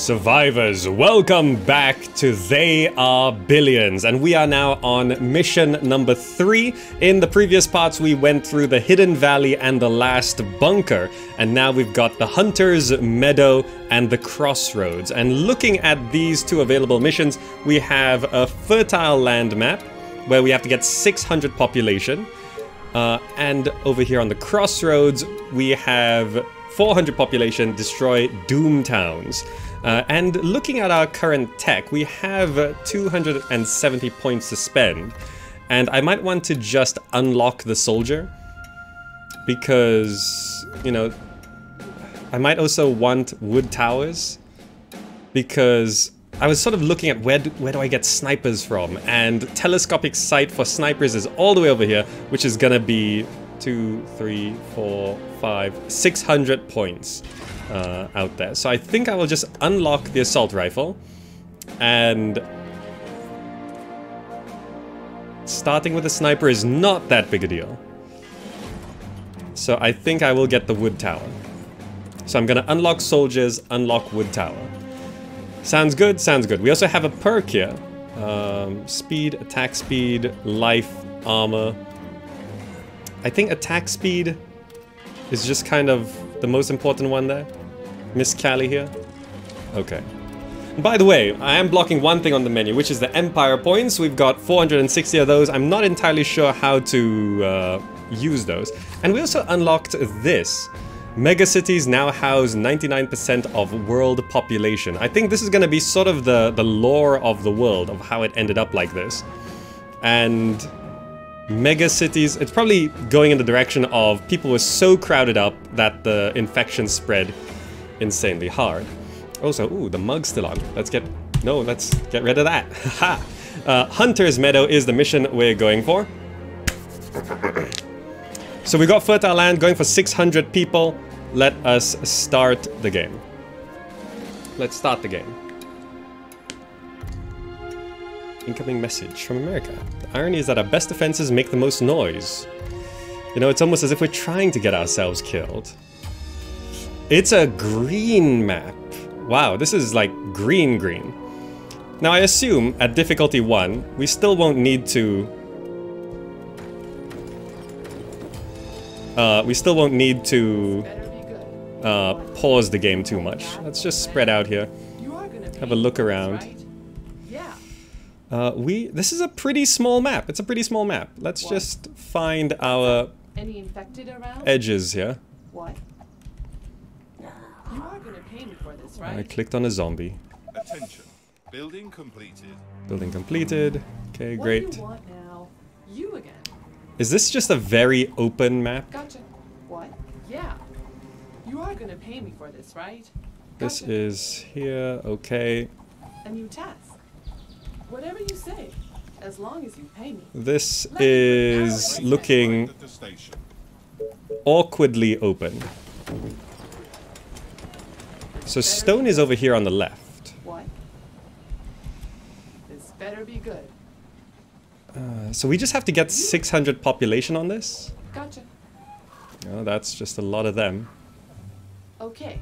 Survivors, welcome back to They Are Billions, and we are now on mission number three. In the previous parts, we went through the Hidden Valley and the last bunker, and now we've got the Hunter's Meadow and the Crossroads. And looking at these two available missions, we have a fertile land map where we have to get 600 population, uh, and over here on the Crossroads, we have 400 population, destroy Doom Towns. Uh, and looking at our current tech, we have uh, 270 points to spend. And I might want to just unlock the soldier. Because, you know, I might also want wood towers. Because I was sort of looking at where do, where do I get snipers from. And telescopic sight for snipers is all the way over here. Which is gonna be two, three, four, five, 600 points uh, out there. So I think I will just unlock the assault rifle and starting with a sniper is not that big a deal. So I think I will get the wood tower. So I'm gonna unlock soldiers, unlock wood tower. Sounds good, sounds good. We also have a perk here. Um, speed, attack speed, life, armor. I think attack speed is just kind of the most important one there. Miss Callie here? Okay. By the way, I am blocking one thing on the menu, which is the Empire points. We've got 460 of those. I'm not entirely sure how to uh, use those. And we also unlocked this. Megacities now house 99% of world population. I think this is going to be sort of the, the lore of the world, of how it ended up like this. And megacities, it's probably going in the direction of people were so crowded up that the infection spread insanely hard. Also, ooh, the mug's still on. Let's get... No, let's get rid of that. Haha! uh, Hunter's Meadow is the mission we're going for. so we got fertile land going for 600 people. Let us start the game. Let's start the game. Incoming message from America. The irony is that our best defenses make the most noise. You know, it's almost as if we're trying to get ourselves killed. It's a green map. Wow, this is like green green. Now I assume at difficulty 1, we still won't need to... Uh, we still won't need to uh, pause the game too much. Let's just spread out here. Have a look around. Uh, we this is a pretty small map. It's a pretty small map. Let's just find our edges here. What? You are gonna pay me for this, right? I clicked on a zombie. Attention. Building completed. Building completed. Okay, what great. Do you want now? You again. Is this just a very open map? Gotcha. What? Yeah. You are gonna pay me for this, right? Gotcha. This is here, okay. A new task. Whatever you say, as long as you pay me. This Let is looking awkwardly open. So stone is over here on the left. What? This better be good. Uh, so we just have to get 600 population on this? Gotcha. Oh, that's just a lot of them. Okay.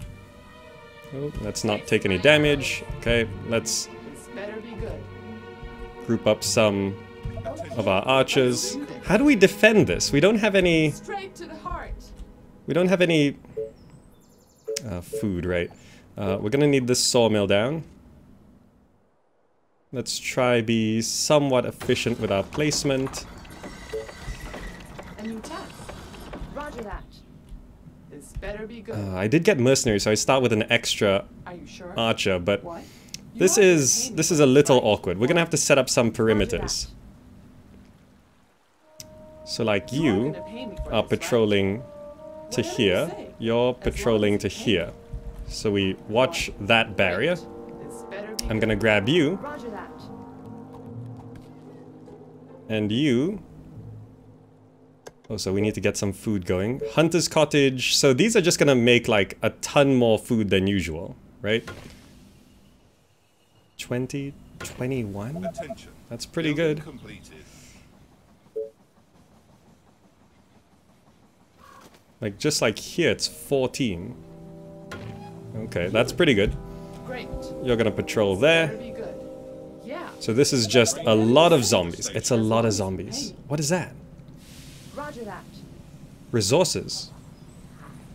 Oh, let's not take any damage. Okay, let's group up some of our archers. How do we defend this? We don't have any... Straight to the heart. We don't have any... Uh, food, right? Uh, we're gonna need this sawmill down. Let's try be somewhat efficient with our placement. A new task. Roger that. This better be good. Uh, I did get mercenary, so I start with an extra sure? archer, but this is this is a little awkward. We're gonna have to set up some perimeters. So like you are patrolling to here, you're patrolling to here. So we watch that barrier. I'm gonna grab you. And you. Oh, so we need to get some food going. Hunter's Cottage. So these are just gonna make like a ton more food than usual, right? 20, 21? That's pretty good. Like, just like here, it's 14. Okay, that's pretty good. Great. You're gonna patrol there. Yeah. So this is just a lot of zombies. It's a lot of zombies. What is that? Roger that. Resources.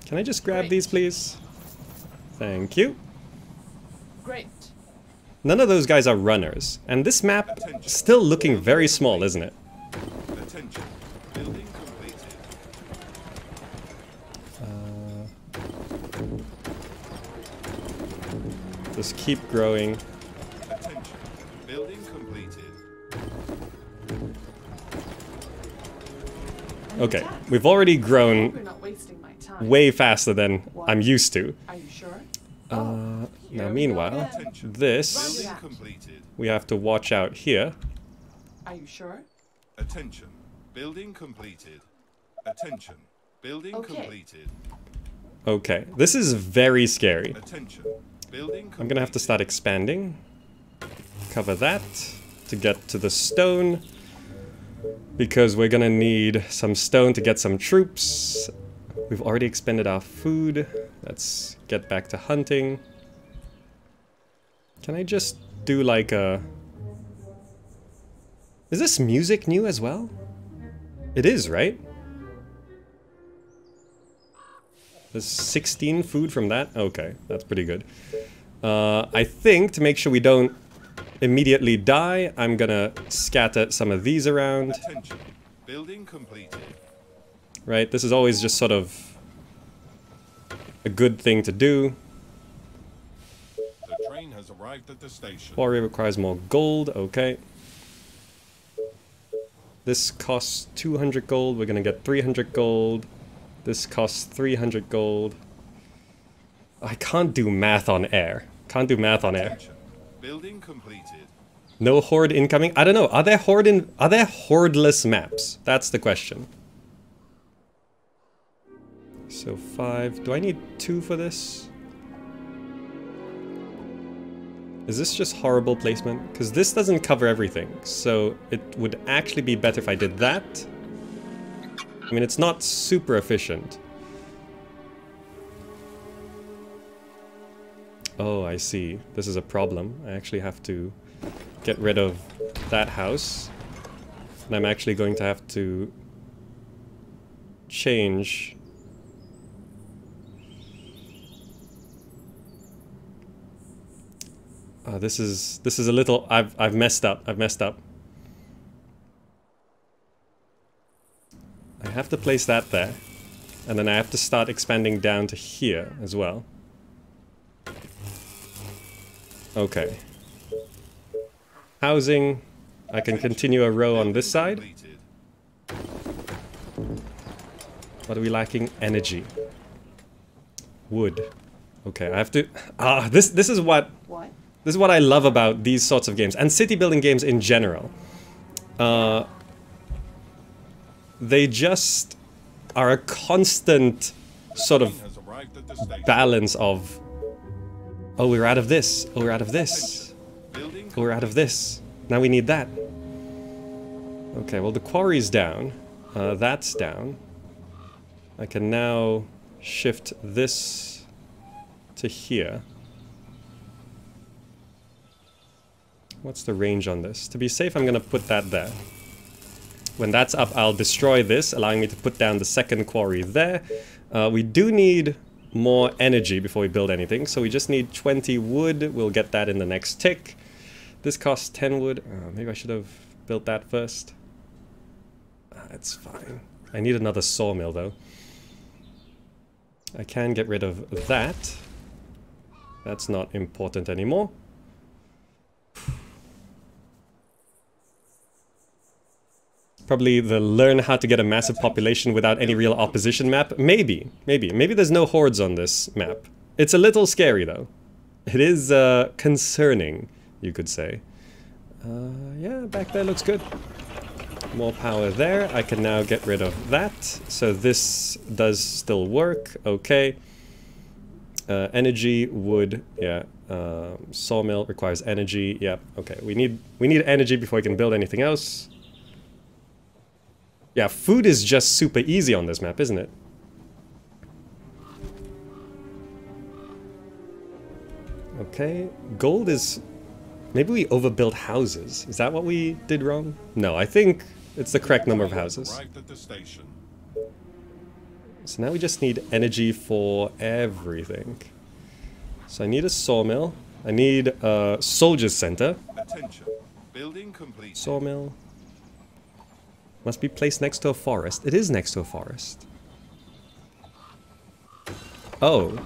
Can I just grab these, please? Thank you. Great. None of those guys are runners. And this map still looking very small, isn't it? Attention. Building completed. Just keep growing. Attention. Building completed. Okay, we've already grown not wasting my time. way faster than I'm used to. Are you sure? Uh, Here now meanwhile, this Building that. completed. we have to watch out here. Are you sure? Attention. Building completed. Attention. Building Okay. completed. Okay, this is very scary. Attention. I'm gonna have to start expanding. Cover that to get to the stone. Because we're gonna need some stone to get some troops. We've already expended our food. Let's get back to hunting. Can I just do like a... Is this music new as well? It is, right? There's 16 food from that? Okay, that's pretty good. Uh, I think to make sure we don't immediately die, I'm gonna scatter some of these around. Attention. Building completed. Right, this is always just sort of a good thing to do. The train has arrived at the station. Quarry requires more gold, okay. This costs 200 gold, we're gonna get 300 gold. This costs 300 gold. I can't do math on air. Can't do math on air. Building completed. No horde incoming? I don't know. Are there horde in are there hordeless maps? That's the question. So five. Do I need two for this? Is this just horrible placement? Because this doesn't cover everything. So it would actually be better if I did that. I mean, it's not super efficient. Oh, I see. This is a problem. I actually have to get rid of that house. And I'm actually going to have to change Uh, this is this is a little I've I've messed up. I've messed up. I have to place that there. And then I have to start expanding down to here as well. Okay. Housing. I can continue a row on this side. Completed. What are we lacking? Energy. Wood. Okay, I have to... Ah, this, this is what... What? This is what I love about these sorts of games, and city building games in general. Uh, they just are a constant sort of Train has arrived at the station. balance of... Oh, we're out of this. Oh, we're out of this. Oh, we're out of this. Now we need that. Okay, well the quarry's down. Uh, that's down. I can now shift this to here. What's the range on this? To be safe, I'm gonna put that there. When that's up, I'll destroy this, allowing me to put down the second quarry there. Uh, we do need more energy before we build anything, so we just need 20 wood. We'll get that in the next tick. This costs 10 wood. Uh, maybe I should have built that first. Uh, it's fine. I need another sawmill, though. I can get rid of that. That's not important anymore. Probably the learn how to get a massive population without any real opposition map. Maybe, maybe. Maybe there's no hordes on this map. It's a little scary, though. It is uh, concerning, you could say. Uh, yeah, back there looks good. More power there. I can now get rid of that. So this does still work. Okay. Uh, energy, wood, yeah. Uh, sawmill requires energy. Yeah. Okay. We need we need energy before we can build anything else. Yeah, food is just super easy on this map, isn't it? Okay, gold is... Maybe we overbuilt houses. Is that what we did wrong? No, I think it's the correct number of houses. Arrived at the station. So now we just need energy for everything. So I need a sawmill. I need a soldier's center. Attention. Building completed. Sawmill. Must be placed next to a forest. It is next to a forest. Oh.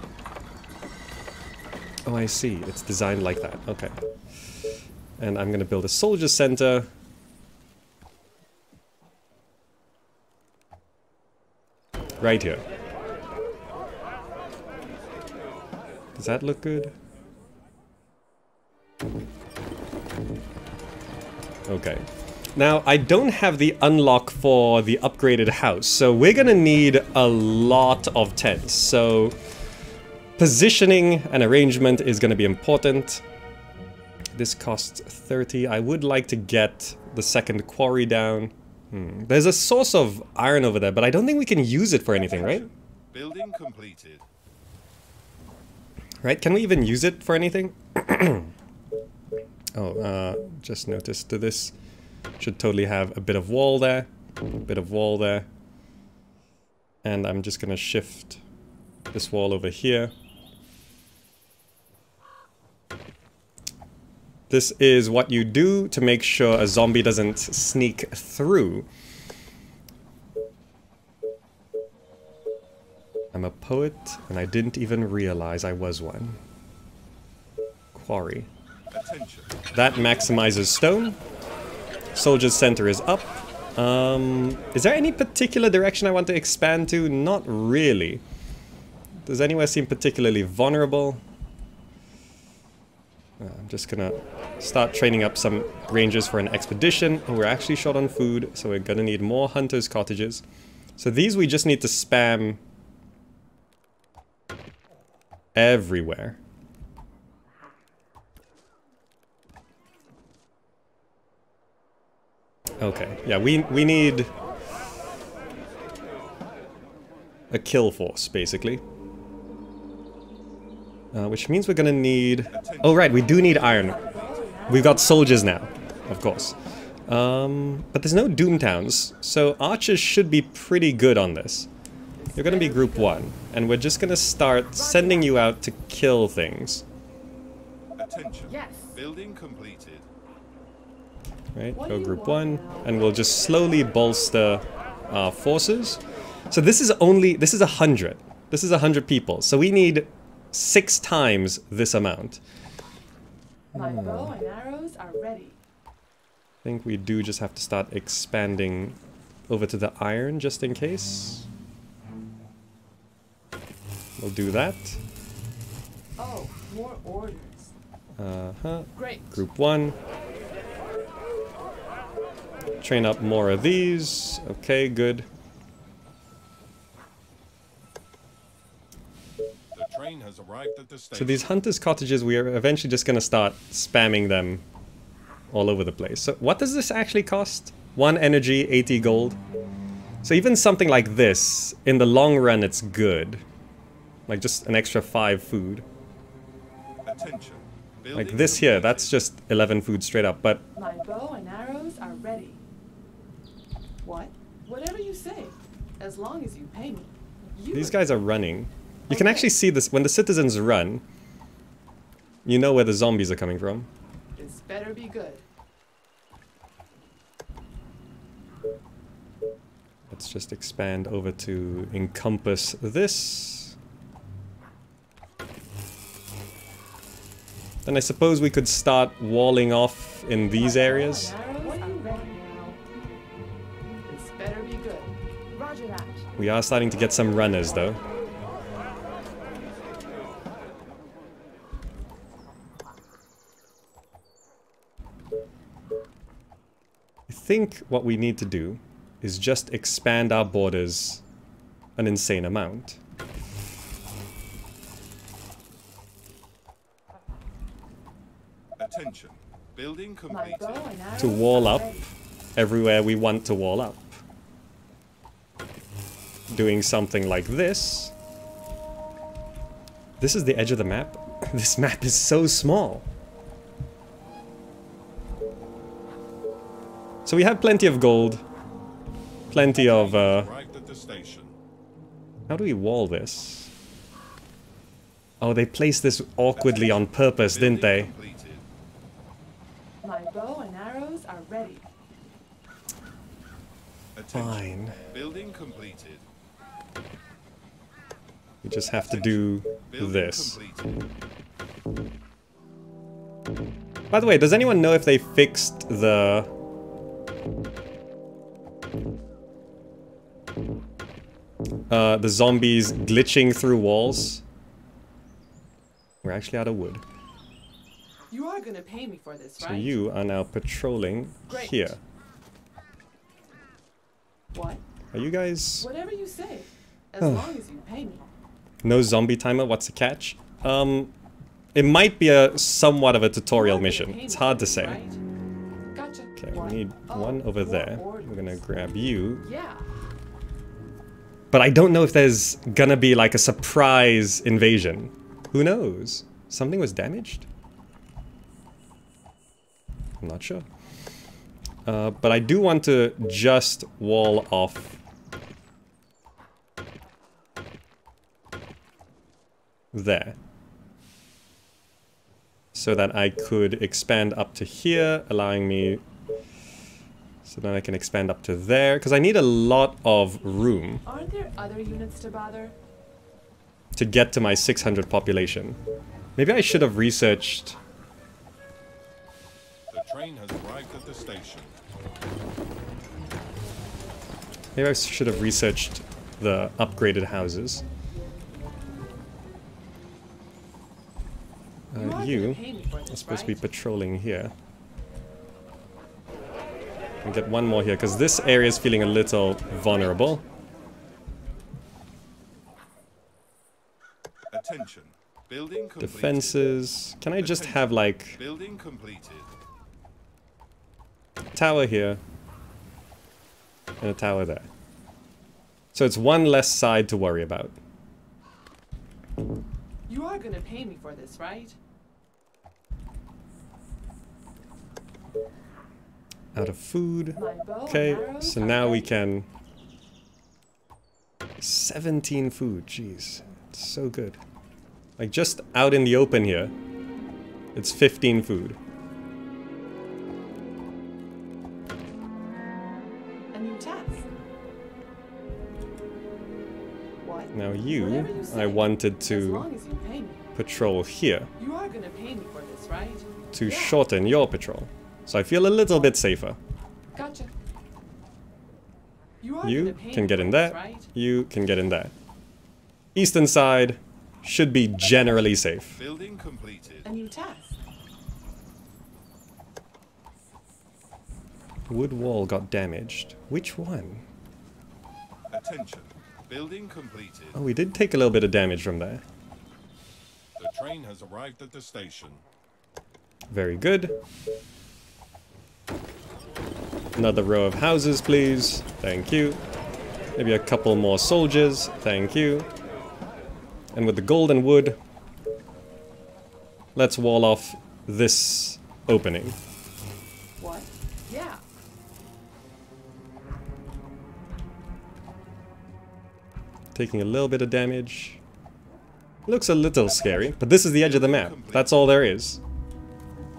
Oh, I see. It's designed like that. Okay. And I'm gonna build a soldier center. Right here. Does that look good? Okay. Now, I don't have the unlock for the upgraded house, so we're gonna need a lot of tents. So, positioning and arrangement is gonna be important. This costs 30. I would like to get the second quarry down. Hmm. There's a source of iron over there, but I don't think we can use it for anything, right? Building completed. Right? Can we even use it for anything? oh, uh, just noticed to this. Should totally have a bit of wall there. A bit of wall there. And I'm just gonna shift this wall over here. This is what you do to make sure a zombie doesn't sneak through. I'm a poet, and I didn't even realize I was one. Quarry. Attention. That maximizes stone. Soldier's center is up. Um, is there any particular direction I want to expand to? Not really. Does anywhere seem particularly vulnerable? Uh, I'm just gonna start training up some rangers for an expedition. Oh, we're actually short on food, so we're gonna need more hunters' cottages. So these we just need to spam everywhere. Okay, yeah, we we need a kill force, basically. Uh, which means we're gonna need... Oh right, we do need iron. We've got soldiers now, of course. Um, but there's no Doom Towns, so archers should be pretty good on this. You're gonna be group 1, and we're just gonna start sending you out to kill things. Attention. Yes. Building completed. Right, go group 1, and we'll just slowly bolster our forces. So this is only, this is a hundred. This is a hundred people, so we need six times this amount. My bow and arrows are ready. I think we do just have to start expanding over to the iron just in case. We'll do that. Oh, more orders. Uh-huh. Great. Group 1. Train up more of these. Okay, good. The train has arrived at the station. So these hunters' cottages, we are eventually just going to start spamming them all over the place. So what does this actually cost? One energy, 80 gold. So even something like this, in the long run, it's good. Like just an extra 5 food. Attention. Like this here, that's just 11 food straight up. But My bow and arrows are ready. What? Whatever you say. As long as you pay me. You these guys are running. You can actually see this, when the citizens run, you know where the zombies are coming from. This better be good. Let's just expand over to encompass this. Then I suppose we could start walling off in these areas. We are starting to get some runners though. I think what we need to do is just expand our borders an insane amount. Attention. Building My completed. bow and arrows To wall up everywhere we want to wall up. Doing something like this. This is the edge of the map. This map is so small. So we have plenty of gold. Plenty of, uh... Arrived at the station. How do we wall this? Oh, they placed this awkwardly on purpose, didn't they? My bow and arrows are ready. Attention. Fine. Building completed. We just have to do this. By the way, does anyone know if they fixed the... Uh, the zombies glitching through walls? We're actually out of wood. You are gonna pay me for this, right? So you are now patrolling Great. here. What? Are you guys... Whatever you say. As long as you pay me. No zombie timer, what's the catch? Um, it might be a somewhat of a tutorial mission. It's hard to say. Okay, we need one over there. We're gonna grab you. Yeah. But I don't know if there's gonna be like a surprise invasion. Who knows? Something was damaged? I'm not sure. Uh, but I do want to just wall off there. So that I could expand up to here, allowing me... So then I can expand up to there, because I need a lot of room Aren't there other units to bother? to get to my 600 population. Maybe I should have researched... The train has arrived at the station. Maybe I should have researched the upgraded houses. You are you gonna pay me for are this, supposed to be patrolling here. And get one more here, because this area is feeling a little vulnerable. Attention. Building completed. Defenses. Can I just have, like, Building completed. tower here and a tower there. So it's one less side to worry about. You are gonna pay me for this, right? Out of food. Okay, so now we can... 17 food, jeez. It's so good. Like, just out in the open here, it's 15 food. A new task. What? Now you, you I wanted to as me. patrol here You are gonna pay me for this, right? to Yeah. shorten your patrol. So I feel a little bit safer. Gotcha. You You can get in there, right? you can get in there. Eastern side should be generally safe. Building completed. A new task. Wood wall got damaged. Which one? Attention. Building completed. Oh, we did take a little bit of damage from there. The train has arrived at the station. Very good. Another row of houses, please. Thank you. Maybe a couple more soldiers. Thank you. And with the golden wood, let's wall off this opening. What? Yeah. Taking a little bit of damage. Looks a little scary, but this is the edge of the map. That's all there is.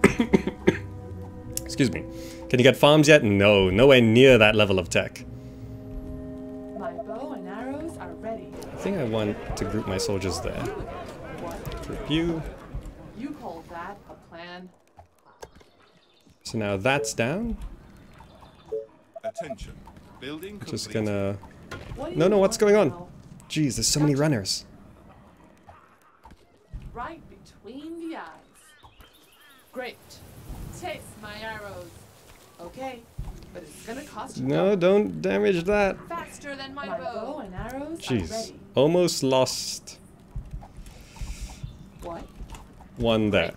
Excuse me. Can you get farms yet? No, nowhere near that level of tech. My bow and arrows are ready. I think I want to group my soldiers there. What? Group you. You call that a plan? So now that's down. Attention. Building completed. Just gonna... No, no, what's going on? now? Jeez, there's so many runners. Right between the eyes. Great. Taste my arrows. Okay, but it's gonna cost you. No, double. don't damage that. Faster than my, My bow. bow and arrows are Jeez. ready. Almost lost What? one there.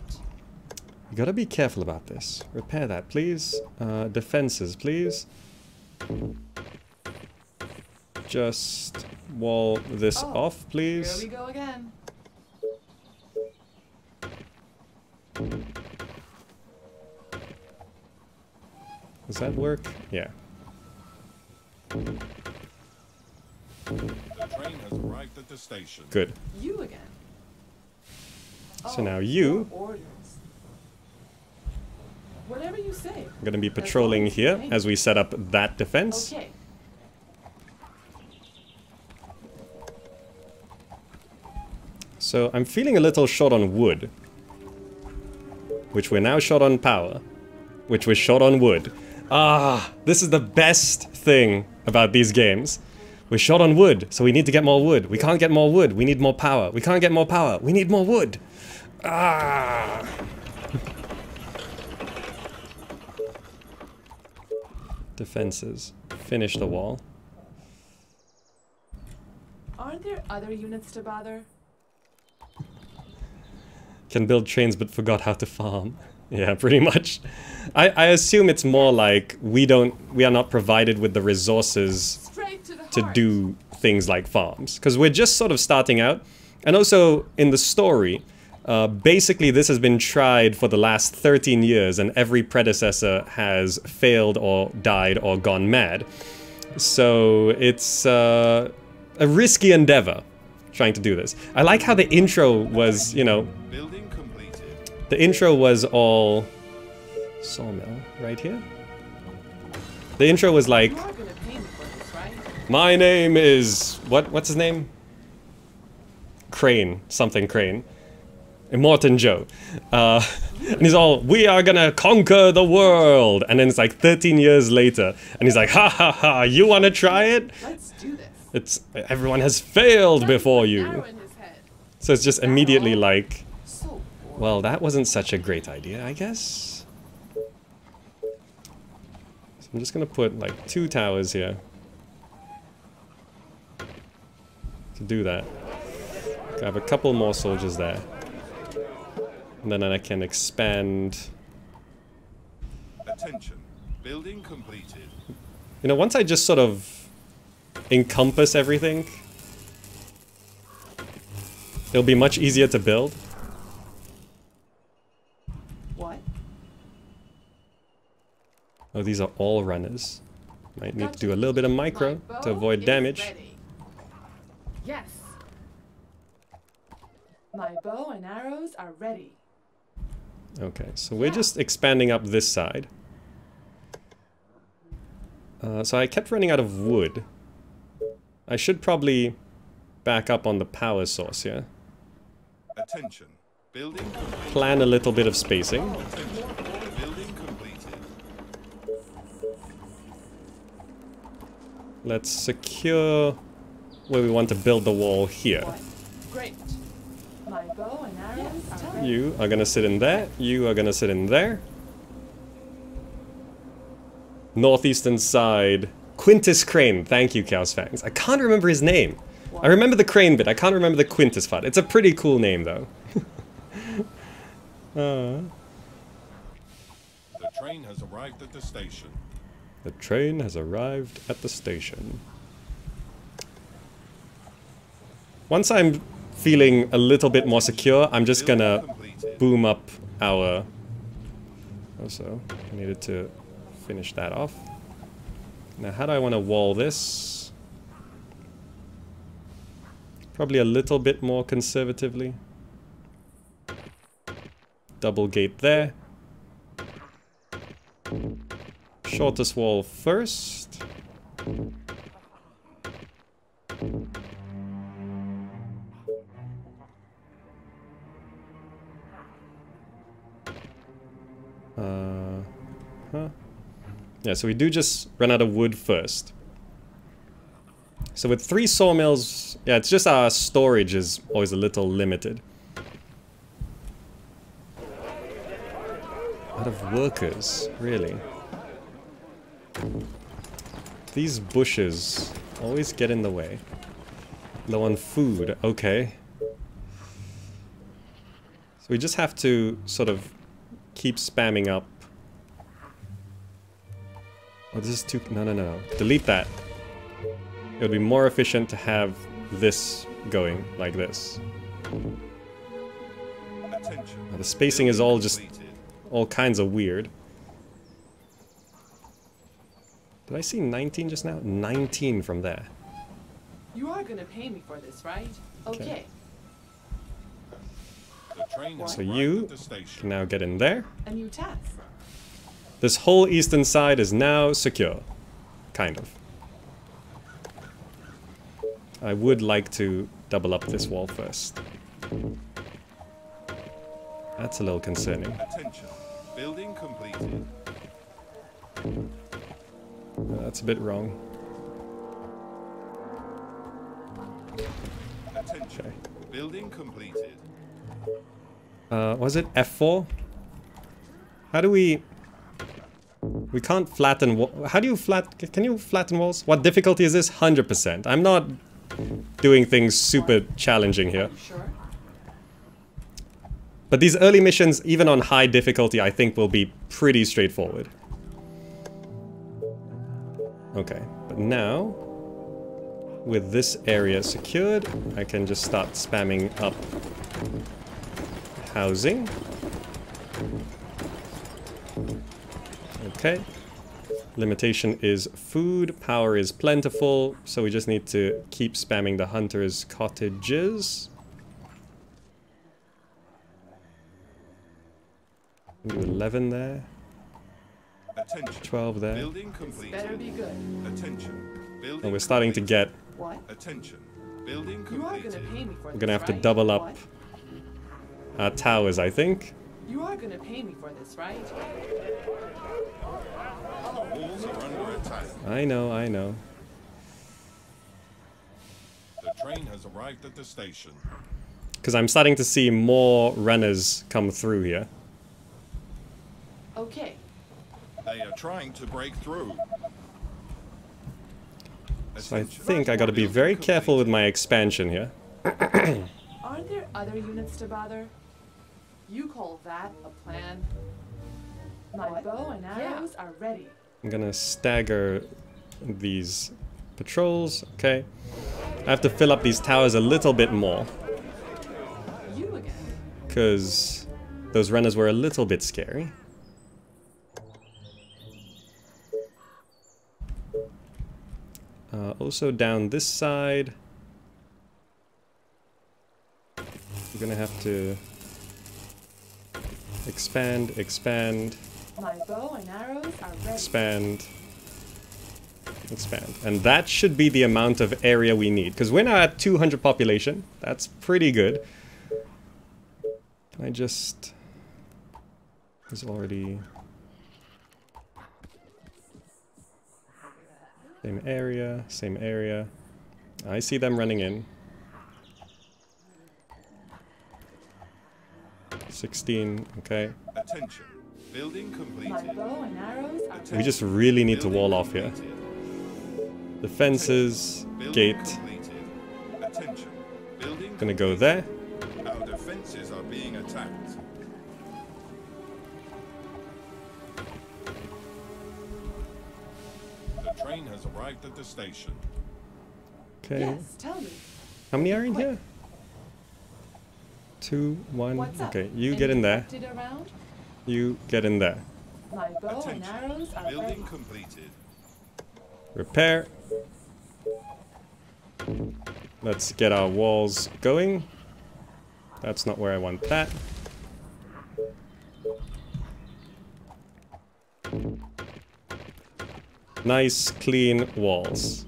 You gotta be careful about this. Repair that, please. Uh, defenses, please. Just wall this Oh, off, Here please. we go again. Does that work? Yeah. The train has arrived at the station. Good. You again. So Oh, now you- oh, Orders. Whatever you say. I'm gonna be patrolling here as we set up that defense. Okay. So I'm feeling a little short on wood. Which we're now short on power. Which we're short on wood. Ah, this is the best thing about these games. We're short on wood, so we need to get more wood. We can't get more wood, we need more power. We can't get more power, we need more wood. Ah. Defenses. Finish the wall. Aren't there other units to bother? Can build trains but forgot how to farm. Yeah, pretty much. I, I assume it's more like we don't we are not provided with the resources to the to do things like farms because we're just sort of starting out and also in the story uh, basically this has been tried for the last 13 years and every predecessor has failed or died or gone mad so it's uh, a risky endeavor trying to do this i like how the intro was you know. The intro was all sawmill right here the intro was like You are gonna pay for this, right? my name is what? What's his name? Crane, something Crane. Immortan Joe. Uh, and he's all, we are gonna conquer the world. And then it's like 13 years later, and he's like, ha ha ha, you wanna try it? Let's do this. It's everyone has failed before you. arrow in his head. So it's just immediately like. Well, that wasn't such a great idea, I guess. So I'm just gonna put like two towers here. To do that. I have a couple more soldiers there. And then I can expand. Attention. Building completed. You know, once I just sort of encompass everything, it'll be much easier to build. What? Oh, these are all runners. Might need to do a little bit of micro to avoid damage. ready. Yes. My bow and arrows are ready. Okay, so we're Yeah. just expanding up this side. Uh, so I kept running out of wood. I should probably back up on the power source here. Attention. Building. Plan a little bit of spacing. Let's secure where we want to build the wall here. Great. My bow and arrows are. You are gonna sit in there. You are gonna sit in there. Northeastern side. Quintus Crane. Thank you, Chaos Fangs. I can't remember his name. I remember the Crane bit. I can't remember the Quintus part. It's a pretty cool name, though. uh, The train has arrived at the station. The train has arrived at the station. Once I'm feeling a little bit more secure, I'm just gonna boom up our... Oh, also, I needed to finish that off. Now, how do I want to wall this? Probably a little bit more conservatively. Double gate there. Shortest wall first. Uh, huh? Yeah, so we do just run out of wood first. So with three sawmills, yeah, it's just our storage is always a little limited. Out of workers, really. These bushes always get in the way. Low on food, okay. So we just have to sort of keep spamming up. Oh, this is too... No, no, no, no. Delete that. It would be more efficient to have this going like this. Now, the spacing is all just all kinds of weird. Did I see 19 just now? 19 from there. You are gonna pay me for this, right? Okay. Okay. The train So you the can now get in there. A new task. This whole eastern side is now secure. Kind of. I would like to double up this wall first. That's a little concerning. Attention. Building completed. That's a bit wrong. Attention. Okay. Building completed. Uh, was it F4? How do we... We can't flatten... wa- How do you flat... Can you flatten walls? What difficulty is this? 100%. I'm not doing things super challenging here. sure? But these early missions, even on high difficulty, I think will be pretty straightforward. Okay, but now, with this area secured, I can just start spamming up housing. Okay. Limitation is food, power is plentiful, so we just need to keep spamming the hunters' cottages. Do 11 there, Attention. 12 there. Building Better be good. Attention. Building And we're starting to get, What? Attention. Building You are gonna pay me for we're gonna have to double up What? uh, towers, I think. You are gonna pay me for this, right? Walls are under attack. I know, I know. The train has arrived at the station. Because I'm starting to see more runners come through here. Okay. They uh, are trying to break through. So I think I gotta be very careful with my expansion here. Aren't there other units to bother? You call that a plan? My bow and arrows are ready. I'm gonna stagger these patrols, okay. I have to fill up these towers a little bit more, because those runners were a little bit scary. Uh, also down this side, we're gonna have to expand, expand, My bow and arrows are ready. expand, expand. And that should be the amount of area we need. Because we're now at 200 population. That's pretty good. Can I just... Is already... Same area, same area. I see them running in. 16, okay. Attention. Building completed. bow and arrows are We just really need to Building wall off here. completed. Defenses, Building gate. Attention. Building gonna go there. Arrived at the station. Okay. Yes, tell me. How many are in Quick. here? Two, one. What's up? Okay, you Any get in there. defected around? You get in there. My bow and arrows are Building ready. completed. Repair. Let's get our walls going. That's not where I want that. Nice, clean walls.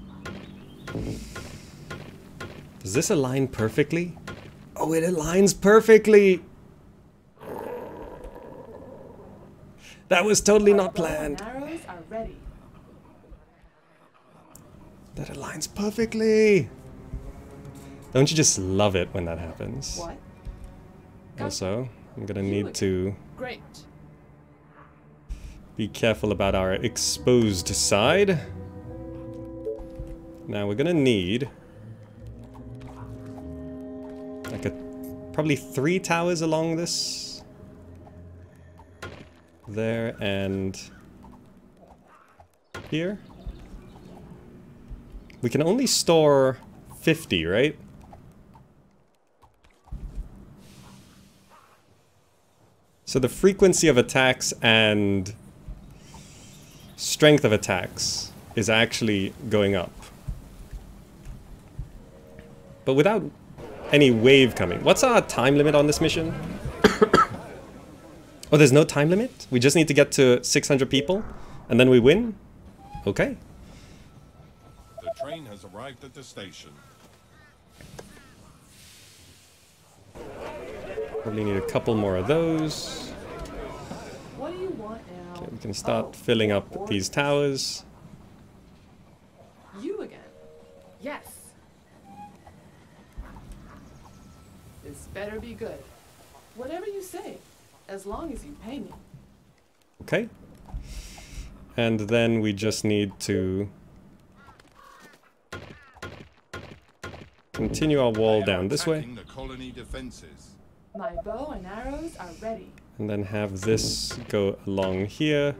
Does this align perfectly? Oh, it aligns perfectly! That was totally not planned. arrows are ready. That aligns perfectly. Don't you just love it when that happens? What? Also, I'm gonna need to Great. Be careful about our exposed side. Now we're gonna need like a probably three towers along this. There and here. We can only store 50, right? So the frequency of attacks and strength of attacks is actually going up. But without any wave coming. What's our time limit on this mission? oh, there's no time limit? We just need to get to 600 people and then we win? Okay. The train has arrived at the station. Probably need a couple more of those. What do you want now? Okay, we can start Oh, filling up or- these towers. You again? Yes. This better be good. Whatever you say, as long as you pay me. Okay. And then we just need to continue our wall down this way. The colony defenses. My bow and arrows are ready. And then have this go along here.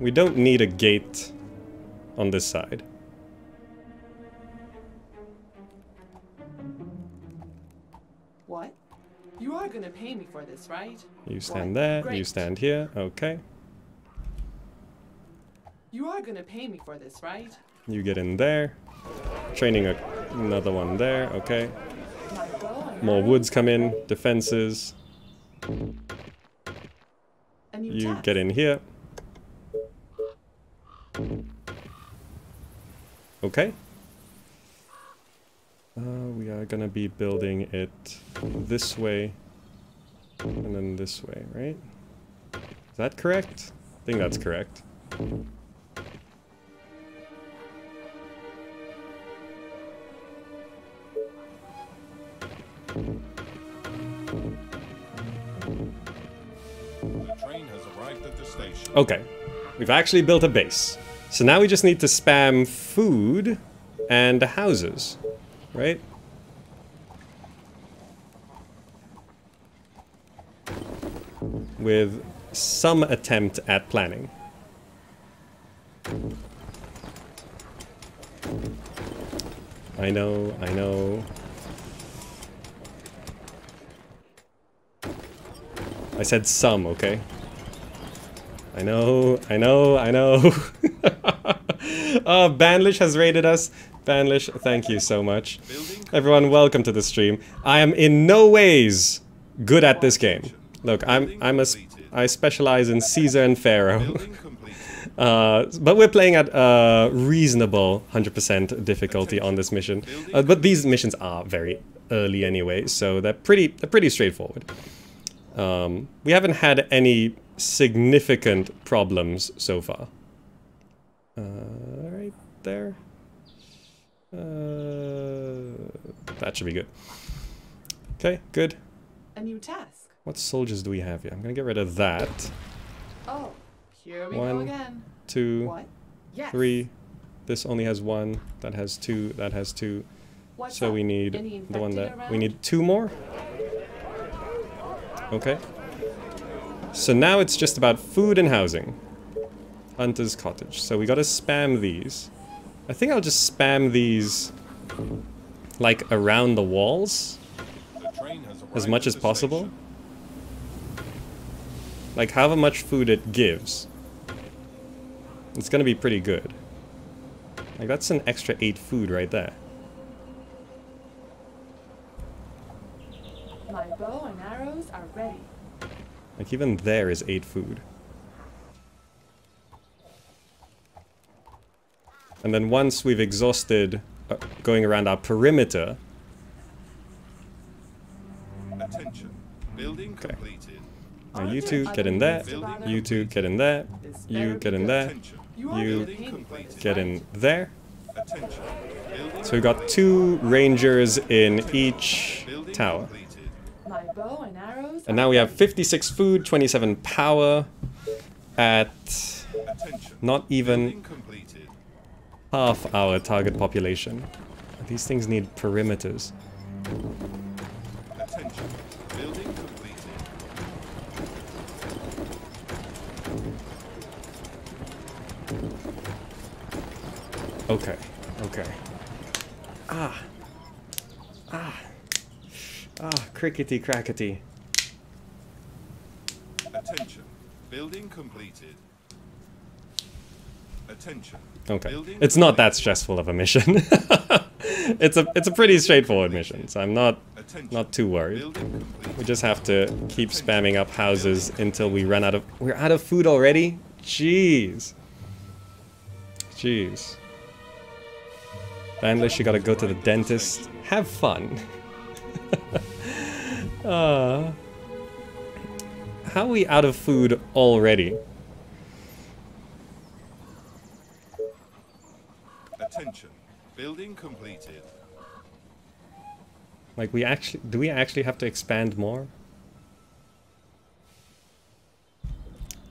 We don't need a gate on this side. What? You are gonna pay me for this, right? You stand Why, there, you stand here, okay. You are gonna pay me for this, right? You get in there. Training a, another one there, okay. My bow and More woods come in, defenses. You, You get in here. Okay. Uh, we are gonna be building it this way and then this way, right? Is that correct? I think that's correct. Okay, we've actually built a base. So now we just need to spam food and houses, right? With some attempt at planning. I know, I know. I said some, okay? I know, I know, I know. oh, Banlish has raided us. Banlish, thank you so much. Everyone, welcome to the stream. I am in no ways good at this game. Look, I'm I'm a I specialize in Caesar and Pharaoh. Uh, but we're playing at a reasonable 100% difficulty on this mission. Uh, but these missions are very early anyway, so they're pretty they're pretty straightforward. Um, we haven't had any significant problems so far. Uh, right there. Uh, that should be good. Okay, good. A new task. What soldiers do we have here? I'm gonna get rid of that. Oh, here we One, go again. Two, What? Yes. three. This only has one. That has two. That has two. What's so up? we need the one that we need two more. Okay. So now it's just about food and housing. Hunter's cottage. So we gotta spam these. I think I'll just spam these like around the walls as much as possible. station. Like however much food it gives. It's gonna be pretty good. Like that's an extra eight food right there. My bow and arrows are ready. Like even there is eight food. And then once we've exhausted uh, going around our perimeter, Attention. Building completed. now Aren't you two get in there, units to bother? you two get in there, you get in there, You are You gonna pay me for this, get in there. So we've got two rangers in each tower. Completed. My bow and arrows. And now we have 56 food, 27 power at not even half our target population. These things need perimeters. Attention. Building completed. Okay, okay. Ah. Ah, crickety crackety. Attention. Building completed. Attention. Okay. Building It's not that stressful of a mission. it's a it's a pretty straightforward mission, so I'm not not too worried. We just have to keep spamming up houses until we run out of we're out of food already? Jeez. Jeez. Bandlish, you gotta go to the dentist. Have fun. uh, how are we out of food already? Attention. Building completed. Like we actually do we actually have to expand more?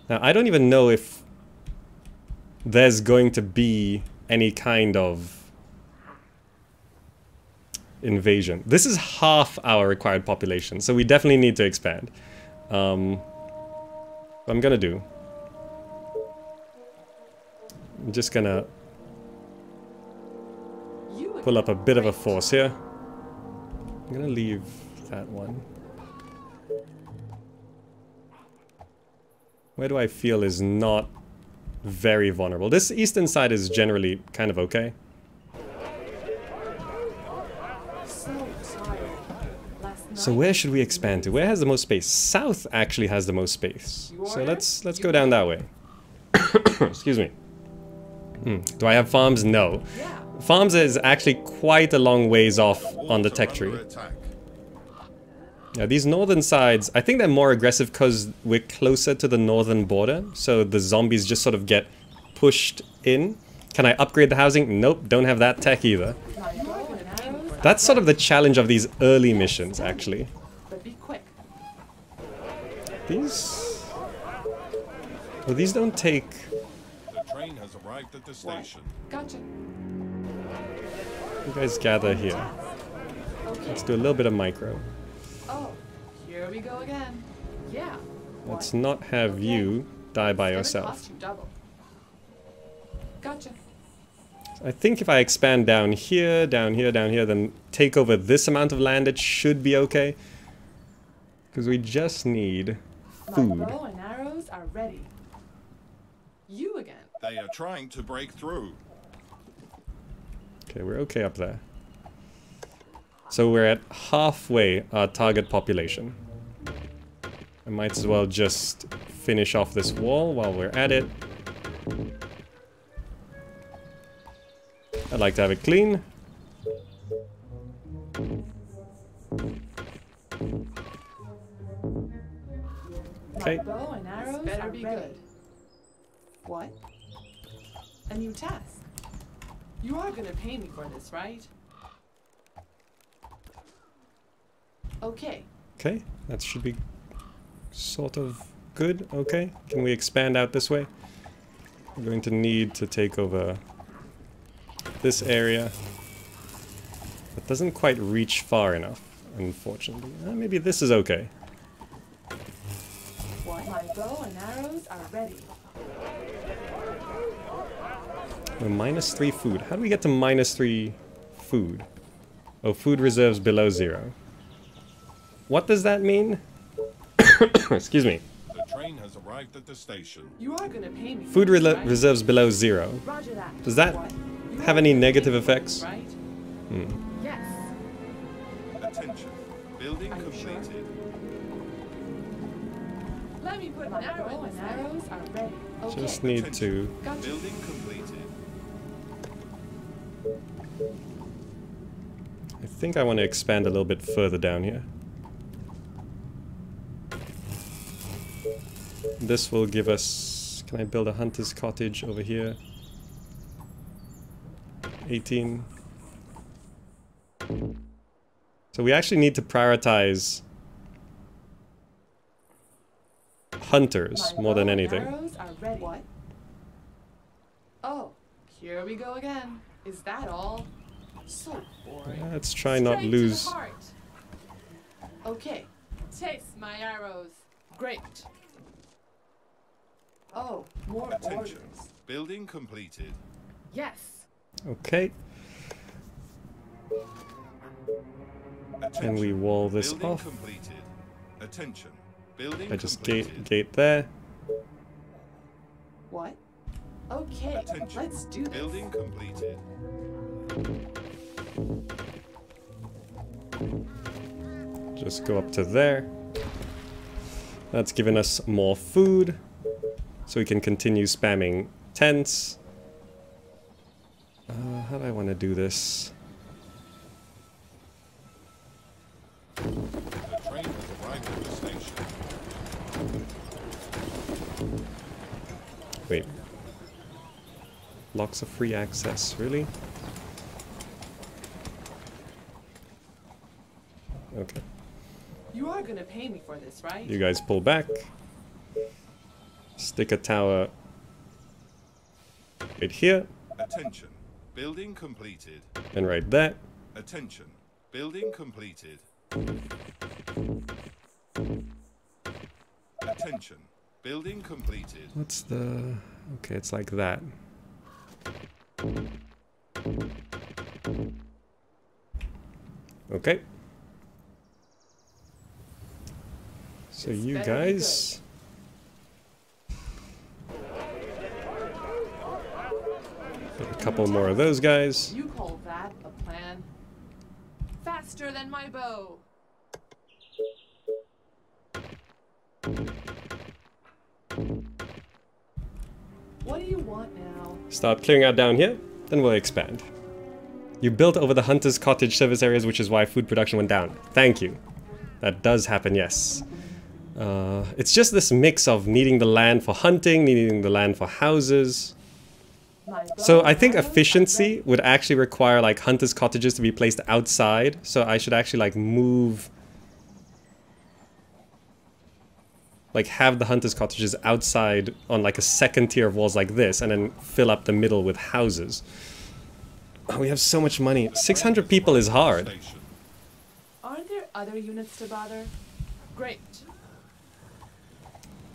Now I don't even know if there's going to be any kind of invasion. This is half our required population, so we definitely need to expand. Um, I'm gonna do. I'm just gonna pull up a bit of a force here. I'm gonna leave that one. Where do I feel is not very vulnerable? This eastern side is generally kind of okay. So tired. Last So where should we expand to? Where has the most space? South actually has the most space. So let's let's go down that way. Excuse me. Hmm. Do I have farms? No. Farms is actually quite a long ways off on the tech tree. Now these northern sides, I think they're more aggressive because we're closer to the northern border, so the zombies just sort of get pushed in. Can I upgrade the housing? Nope, don't have that tech either. My bow and arrows are That's sort of the challenge of these early missions, actually. But be quick. These... Well, these don't take... The train has arrived at the station. Gotcha. You guys gather here. Okay. Let's do a little bit of micro. Oh, here we go again. Yeah. Let's not have Okay. you die by yourself. cost you double. Gotcha. I think if I expand down here, down here, down here, then take over this amount of land, it should be okay. Because we just need food. My bow and arrows are ready. You again. They are trying to break through. Okay, we're okay up there. So we're at halfway our target population. I might as well just finish off this wall while we're at it. I'd like to have it clean. Okay. Bow and arrows better be ready. good. What? A new task. You are gonna pay me for this, right? Okay. Okay, that should be sort of good. Okay, can we expand out this way? We're going to need to take over this area. It doesn't quite reach far enough, unfortunately. Uh, maybe this is okay. My bow and arrows are ready. We're minus three food. How do we get to minus three food? Oh, food reserves below zero. What does that mean? Excuse me. The train has arrived at the station. You are gonna pay me. Food for this, rela- right? reserves below zero. Roger that. Does that What? You have any negative me for this, effects? Right? Hmm. Yes. Attention. Building Are you sure? completed. Let me put an arrow in and this arrows are ready. Okay. Just need to... Gotcha. Building completed. I think I want to expand a little bit further down here. This will give us... Can I build a hunter's cottage over here? 18. So we actually need to prioritize hunters more than anything. Arrows are ready. What? Oh, here we go again. Is that all? So boring. Let's try not lose... To the heart. Okay. Taste my arrows. Great. Oh, more Attention. orders. Building completed. Yes. Okay, Attention. and we wall this Building off. completed. Attention. Building I just completed. gate gate there. What? Okay, Attention. let's do this. Building completed. Just go up to there. That's given us more food. So we can continue spamming tents. How do I want to do this? The train has arrived at the station. Wait. Locks of free access, really? Okay. You are gonna pay me for this, right? You guys pull back. Stick a tower right here Attention. Building completed. and write that. Attention. Building completed. Attention. Building completed. What's the... Okay, it's like that. Okay. So This you guys... Get a couple more of those guys. You call that a plan? Faster than my bow. What do you want now? Start clearing out down here, then we'll expand. You built over the hunter's cottage service areas, which is why food production went down. Thank you. That does happen, yes. Uh, it's just this mix of needing the land for hunting, needing the land for houses. So I think efficiency would actually require like hunter's cottages to be placed outside. So I should actually like move like have the hunter's cottages outside on like a second tier of walls like this and then fill up the middle with houses. Oh, we have so much money. 600 people is hard. Aren't there other units to bother? Great.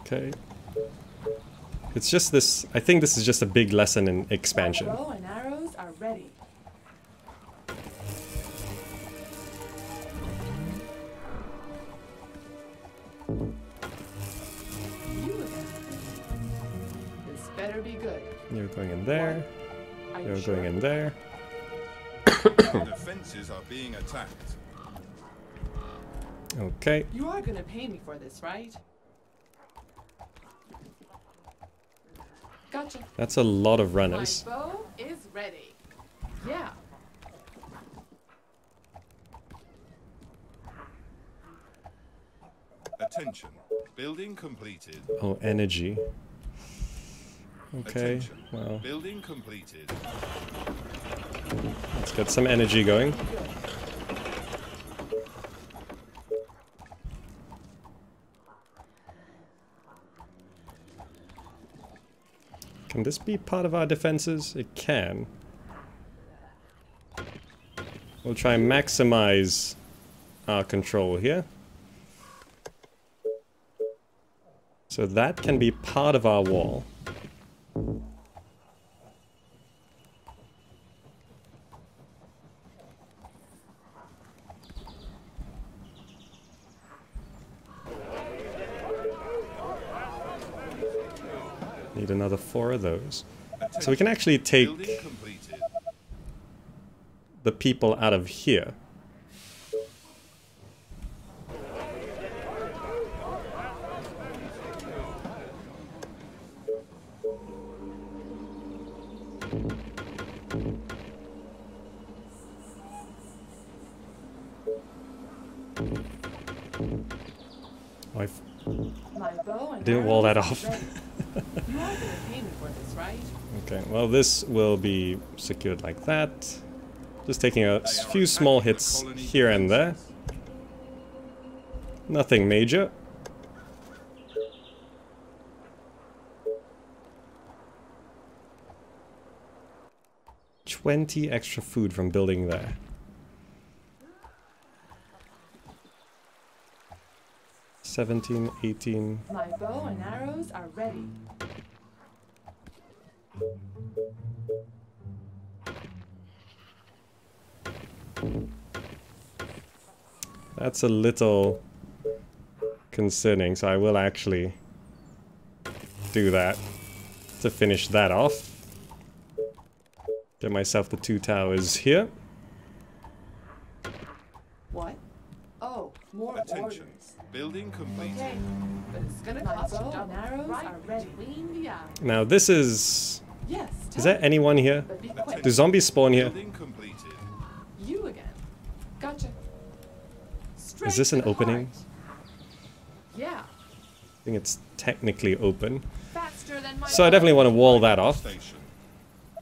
Okay. It's just this, I think this is just a big lesson in My expansion. bow and arrows are ready. You again. This better be good. You're going in there, Are you you're sure? going in there. The defenses are being attacked. Okay. You are gonna pay me for this, right? Gotcha. That's a lot of runners. My runners. bow is ready. Yeah. Attention. Building completed. Oh, energy. Okay, Attention. well, Building completed. let's get some energy going. Can this be part of our defenses? It can. We'll try and maximize our control here. So that can be part of our wall. Need another four of those. So we can actually take the people out of here. Oh, I f- My bow and Didn't wall that off. for this, right? Okay, well this will be secured like that. Just taking a few small hits here and there. Nothing major. Twenty extra food from building there. Seventeen, eighteen. My bow and arrows are ready. That's a little concerning, so I will actually do that. to finish that off. Get myself the two towers here. What? Oh, more Attention. orders. Building completed. Okay, but it's gonna cost you bow arrows right are ready. between the eyes. Now this is... Yes. Is there anyone here? But be quick. Do zombies spawn here? Completed. You again. Gotcha. Straight Is this an opening? heart. Yeah. I think it's technically open. Faster than my. So I definitely want to wall that off.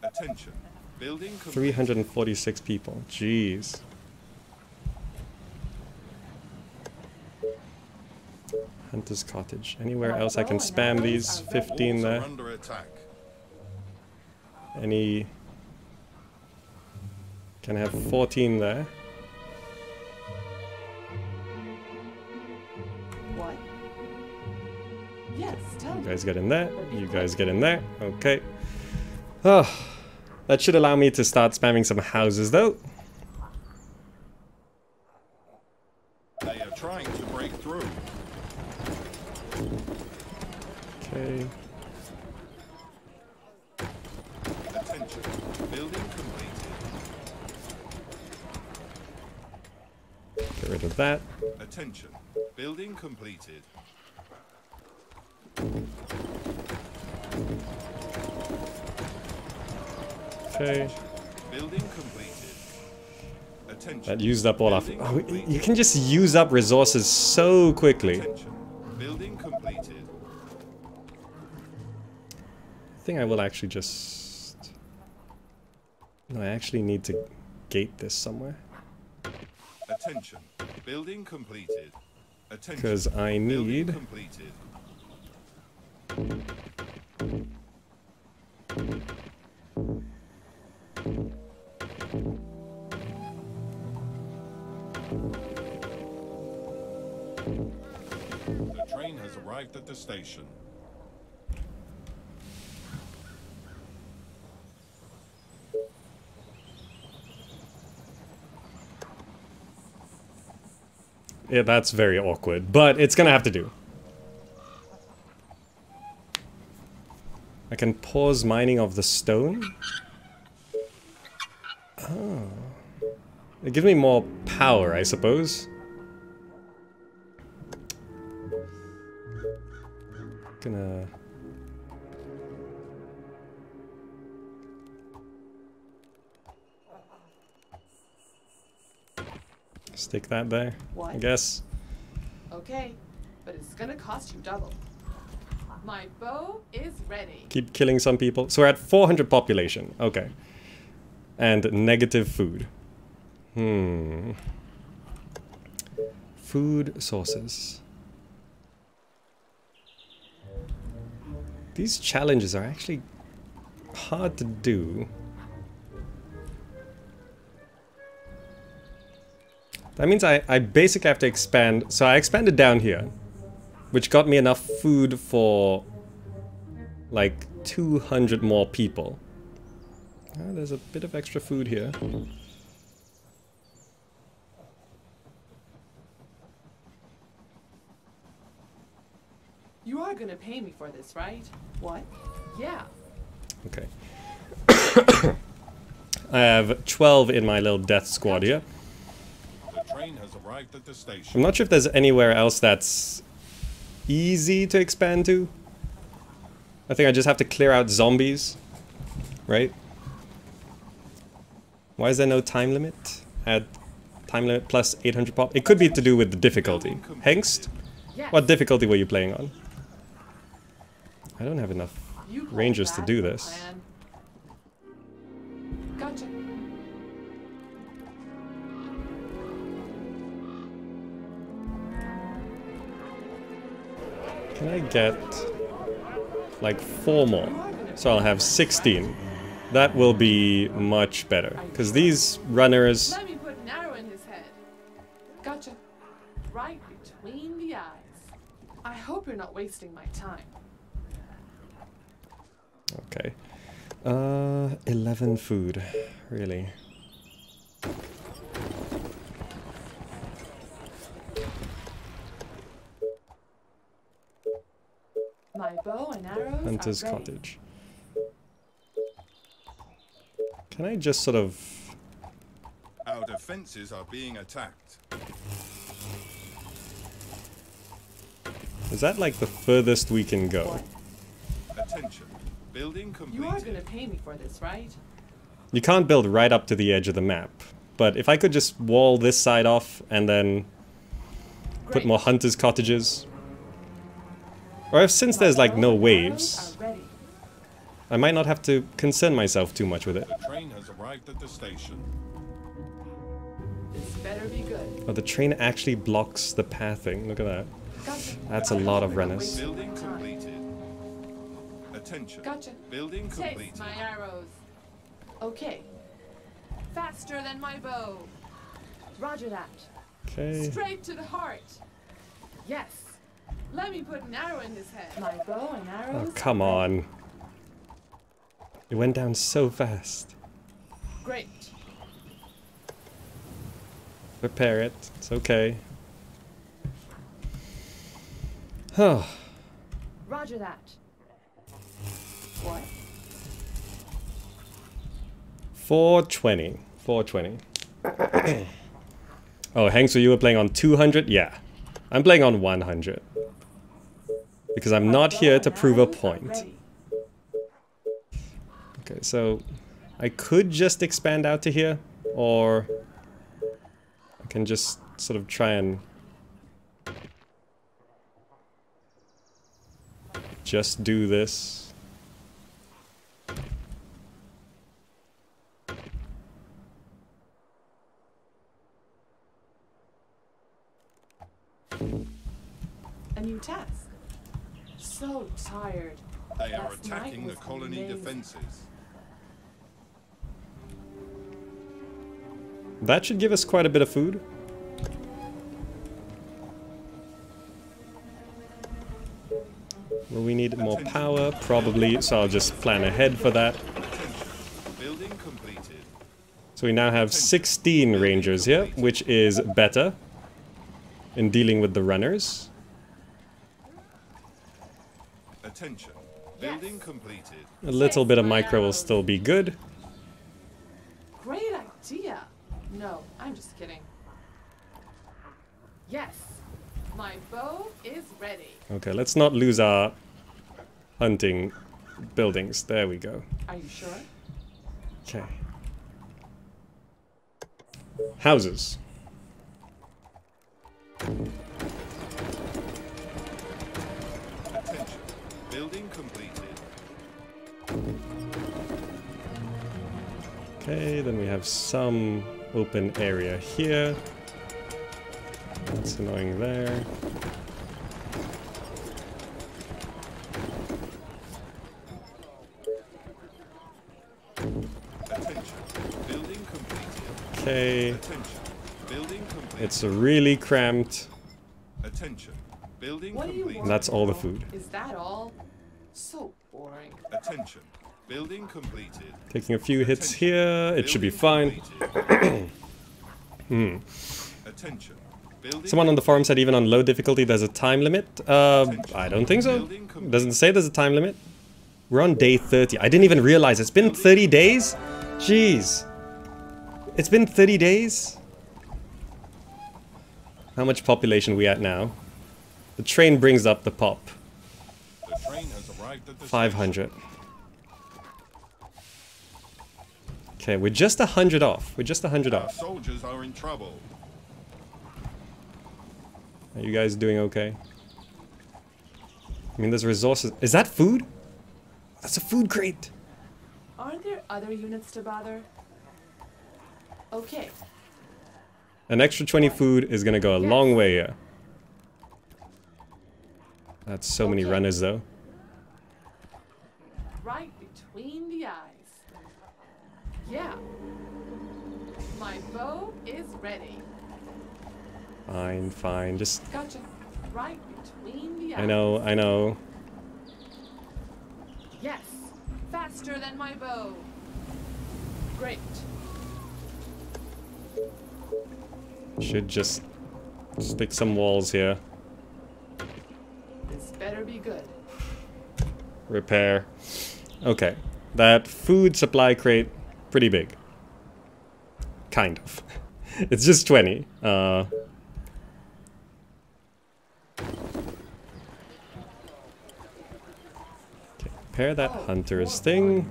Attention. Building 346 people. Jeez. Hunter's Cottage. Anywhere else I can spam these? 15 there. under attack. Any... Can I have 14 there? What? Yes. Tell You guys get in there. You guys get in there. Okay. Oh, that should allow me to start spamming some houses though. They are trying to break through. Okay. Attention. Building completed. Get rid of that. Attention. Building completed. Okay. Building completed. Attention. That used up all our... Oh, you can just use up resources so quickly. Attention. Think I will actually just... No, I actually need to gate this somewhere. Attention. Building completed. Attention. Because I Building need... completed. The train has arrived at the station. Yeah, that's very awkward, but it's gonna have to do. I can pause mining of the stone. Oh. It gives me more power, I suppose. Gonna... Stick that there, I guess. Okay, but it's gonna cost you double. My bow is ready. Keep killing some people. So we're at 400 population. Okay. And negative food. Hmm. Food sources. These challenges are actually hard to do. That means I, I basically have to expand. So I expanded down here, which got me enough food for like 200 more people. Ah, there's a bit of extra food here. You are gonna pay me for this, right? What? Yeah. Okay. I have 12 in my little death squad here. The train has arrived at the I'm not sure if there's anywhere else that's easy to expand to. I think I just have to clear out zombies. Right? Why is there no time limit? Add time limit plus 800 pop. It could be to do with the difficulty. Hengst? What difficulty were you playing on? I don't have enough rangers to do this. Gotcha. Can I get like four more? So I'll have 16. That will be much better. Because these runners... Let me put an arrow in his head. Gotcha. Right between the eyes. I hope you're not wasting my time. Okay. Uh, 11 food. Really. My bow and arrows Hunter's cottage. Can I just sort of... Our defenses are being attacked. Is that like the furthest we can go? Attention. Building completed. You are going to pay me for this, right? You can't build right up to the edge of the map. But if I could just wall this side off and then Great. put more hunters' cottages, or if since there's like no waves, arrows are ready. I might not have to concern myself too much with it. The train has arrived at the station. This better be good. Oh, the train actually blocks the pathing. Look at that. Gotcha. That's a lot of runners. Building completed. Attention. Gotcha. Building Taste completed. my arrows. Okay. Faster than my bow. Roger that. Okay. Straight to the heart. Yes. Let me put an arrow in his head. My bow and arrows. Oh, come on. It went down so fast. Great. Repair it. It's okay. Huh. Roger that. What? 420. 420. oh, Hank, so you were playing on 200? Yeah. I'm playing on 100. Because I'm not here to prove a point. Okay, so I could just expand out to here, or I can just sort of try and just do this. A new task. So tired. They are Last night attacking the colony amazing. defenses. That should give us quite a bit of food. Will we need more power? Probably, so I'll just plan ahead for that. Building completed. So we now have 16 rangers here, which is better in dealing with the runners. Attention. Yes. Building completed. A little Chase bit of my micro will still be good. Great idea. No, I'm just kidding. Yes. My bow is ready. Okay, let's not lose our hunting buildings. There we go. Are you sure? Okay. Houses. Building completed. Okay, then we have some open area here. That's annoying there. Attention. Building completed. Okay, Building completed. it's really cramped. Attention. Building What do you completed. That's all the food. Is that all? So boring. Attention. Building completed. Taking a few hits Attention. here, it should be fine. Hmm. Attention. Building Someone on the forum said even on low difficulty there's a time limit. Uh, I don't think so. Doesn't say there's a time limit. We're on day 30. I didn't even realize it's been 30 days? Jeez. It's been 30 days? How much population we at now? The train brings up the pop. The train has arrived at the 500. Okay, we're just 100 off. We're just 100 Our off. soldiers are in trouble. Are you guys doing okay? I mean, there's resources. Is that food? That's a food crate. Aren't there other units to bother? Okay. An extra 20 food is gonna go a Yes. long way here. That's so many runners though. Right between the eyes. Yeah. My bow is ready. Fine, fine. Just Gotcha. Right between the eyes. I know, I know. Yes. Faster than my bow. Great. Should just stick some walls here. This better be good. Repair. Okay. That food supply crate pretty big. Kind of. it's just 20. Uh, okay, pair that hunter's thing.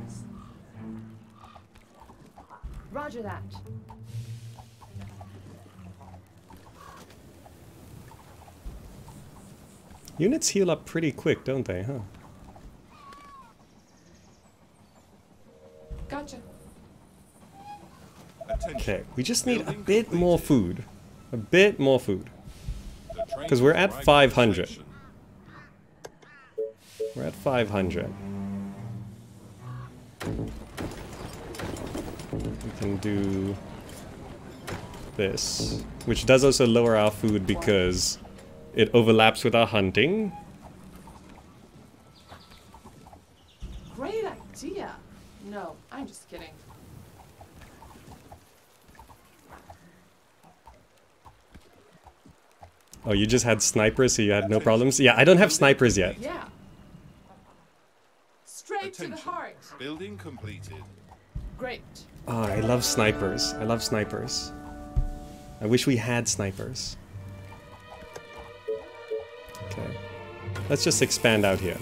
Roger that. Units heal up pretty quick, don't they, huh? Gotcha. Okay, we just need a bit more food. A bit more food. Because we're at 500. We're at 500. We can do this, which does also lower our food because it overlaps with our hunting. Great idea. No, I'm just kidding. Oh, you just had snipers, so you had no problems? Yeah, I don't have snipers yet. Yeah. Straight to the heart. Building completed. Great. Oh, I love snipers. I love snipers. I wish we had snipers. Okay. Let's just expand out here.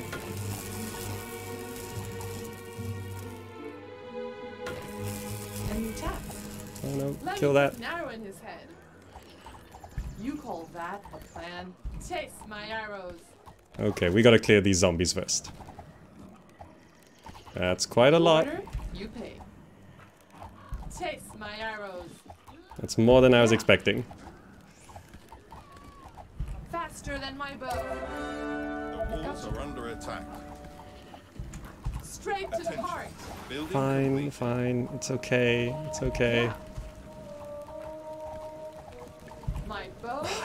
Any attack. Oh no, Let kill that. put an arrow in his head. You call that a plan? Taste my arrows. Okay, we gotta clear these zombies first. That's quite a lot. Order, you pay. Taste my arrows. That's more than I was expecting. Faster than my bow. The walls are under attack. Straight to the heart. Building Fine, complete. fine. It's okay. It's okay. Yeah.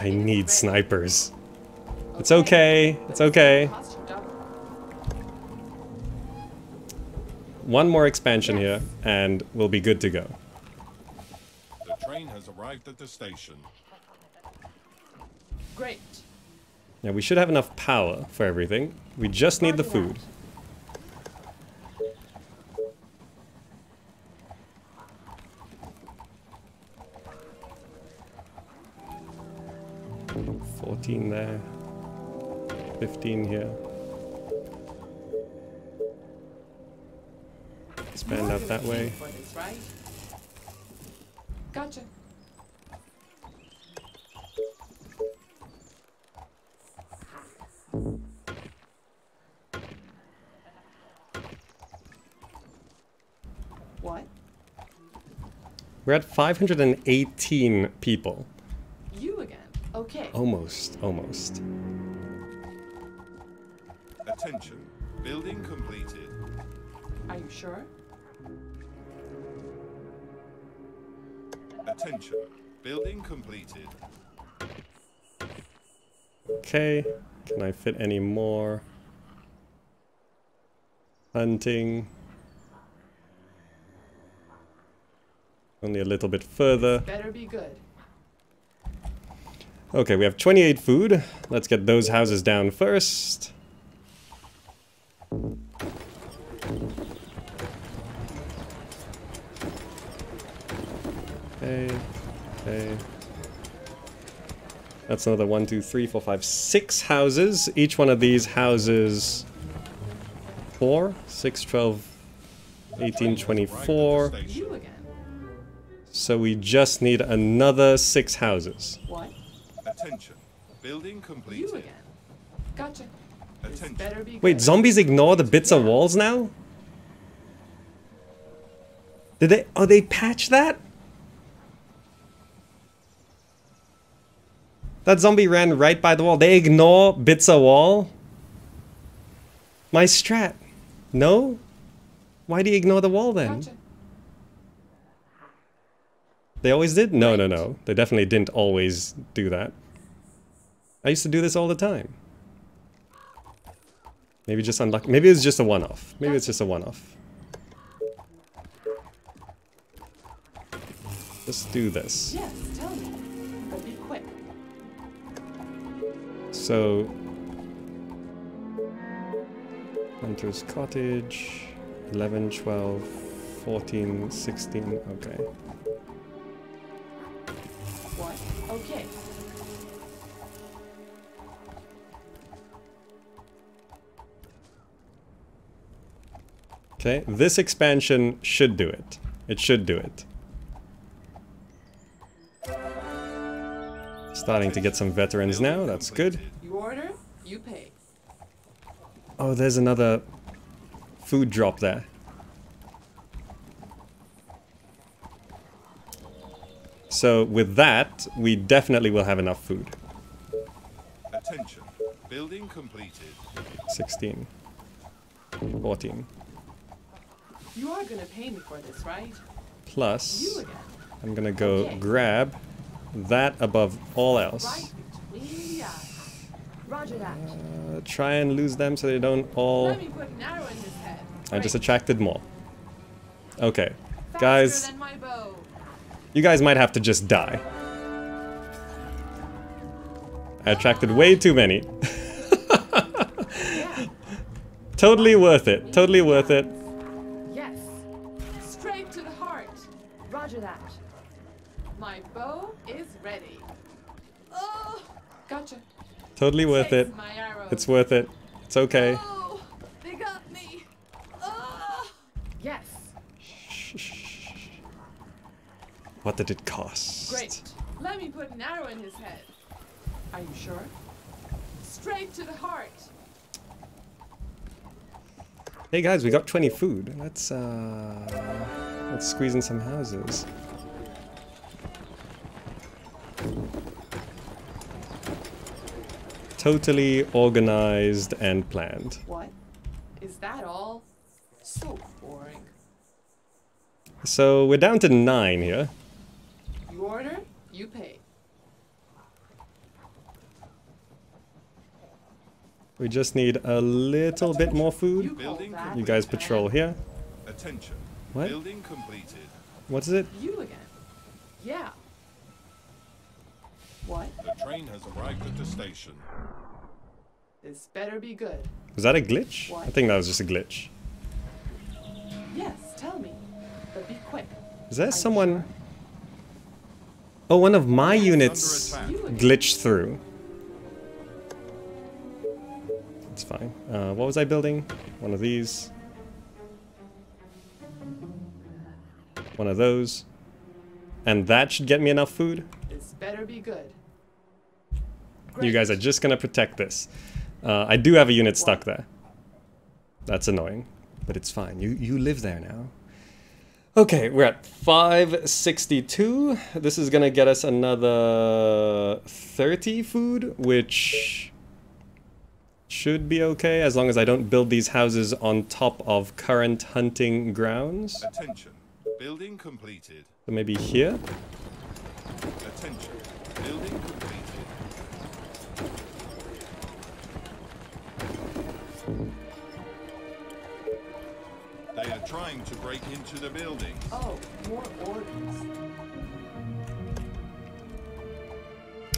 I need snipers. It's okay. It's okay. Cost you double. One more expansion Yes. here, and we'll be good to go. The train has arrived at the station. Great. Now we should have enough power for everything. We just need the Roger that. food. Fourteen there. Fifteen here. Expand You're out that way. this, right? Gotcha. What? We're at 518 people. You again? Okay. Almost, almost. Attention. Building completed. Are you sure? Attention. Building completed. Okay, can I fit any more? Hunting. Only a little bit further. Better be good. Okay, we have 28 food. Let's get those houses down first. Okay, okay. That's another one, two, three, four, five, six houses. Each one of these houses four, six, 12, 18, 24. So we just need another six houses. What? Attention. Building You again? Gotcha. Attention. be Wait, zombies ignore the bits of walls now? Did they? Oh, they patched that? That zombie ran right by the wall. They ignore bits of wall? My strat. No? Why do you ignore the wall then? Gotcha. They always did? No, no, no. They definitely didn't always do that. I used to do this all the time. Maybe just unlucky. Maybe it's just a one-off. Maybe it's just a one-off. Let's do this. Yes, tell me. But be quick. So... Hunter's Cottage... 11, 12... 14, 16, okay. Okay, this expansion should do it. It should do it. Starting to get some veterans now, that's good. You order, you pay. Oh, there's another food drop there. So with that, we definitely will have enough food. Attention. Building completed. 16. 14. You are gonna pay me for this, right? Plus. I'm gonna go Okay. grab that above all else. eyes. Roger that. Uh, try and lose them so they don't all... Let me put an arrow in his head. I just attracted more. Okay. Faster Guys, than my bow. you guys might have to just die. I attracted way too many. Totally worth it. Totally worth it. Totally worth it. It's worth it. It's okay. Oh, they got me. Oh. Yes. What did it cost? Great. Let me put an arrow in his head. Are you sure? Straight to the heart. Hey guys, we got 20 food. Let's uh let's squeeze in some houses. Totally organized and planned. What? Is that all? So boring. So we're down to 9 here. You order, you pay. We just need a little bit more food. call Building that You guys patrol here. Attention. What? Building completed. What is it? You again. Yeah. What? The train has arrived at the station. This better be good. Was that a glitch? What? I think that was just a glitch. Yes, tell me. But be quick. Is there you someone... sure? Oh, one of my Under units attack. You again. glitched through. It's fine. Uh, what was I building? One of these. One of those. And that should get me enough food. This better be good. You guys are just gonna protect this. Uh, I do have a unit stuck there. That's annoying, but it's fine. You you live there now. Okay, we're at 562. This is gonna get us another 30 food, which should be okay as long as I don't build these houses on top of current hunting grounds. Attention. Building completed. So maybe here. Attention. Building completed. They are trying to break into the building. Oh, more orders.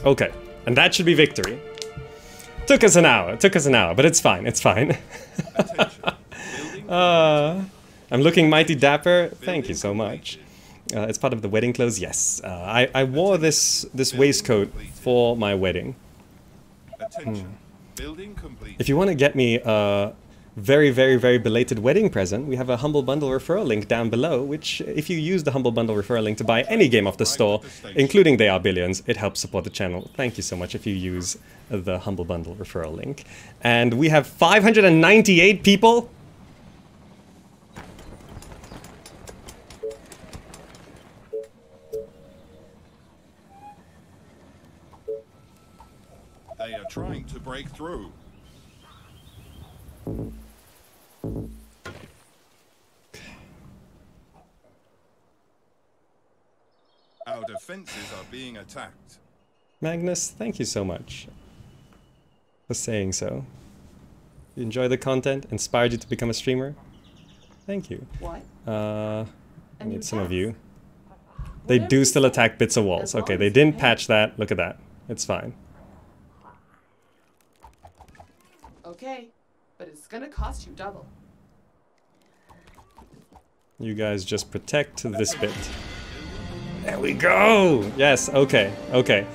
Okay, and that should be victory. Took us an hour. Took us an hour, but it's fine. It's fine. Uh, I'm looking mighty dapper. Thank you so much. Uh, it's part of the wedding clothes. Yes, uh, I I wore this this waistcoat for my wedding. Attention. Building completed. If you want to get me a very very very belated wedding present, we have a humble bundle referral link down below. Which, if you use the humble bundle referral link to buy any game off the store, including They Are Billions, it helps support the channel. Thank you so much if you use the humble bundle referral link. And we have 598 people. Trying to break through. Our defenses are being attacked. Magnus, thank you so much for saying so. You enjoy the content? Inspired you to become a streamer? Thank you. What? Uh, I A new need some of you. They do still attack bits of walls. Okay, they didn't patch that. Look at that. It's fine. Okay, but it's gonna cost you double. You guys just protect this bit. There we go! Yes, okay, okay.